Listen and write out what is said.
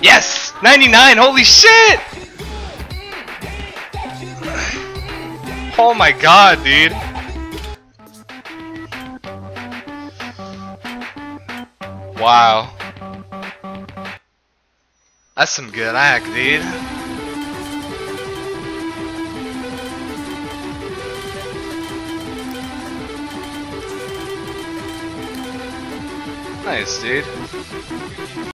Yes! 99, holy shit! Oh my god, dude. Wow. That's some good act, dude. Nice, dude.